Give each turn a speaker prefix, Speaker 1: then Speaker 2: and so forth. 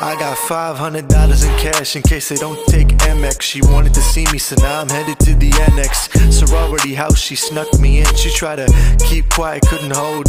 Speaker 1: I got $500 in cash in case they don't take Amex. She wanted to see me, so now I'm headed to the annex. Sorority house, she snuck me in. She tried to keep quiet, couldn't hold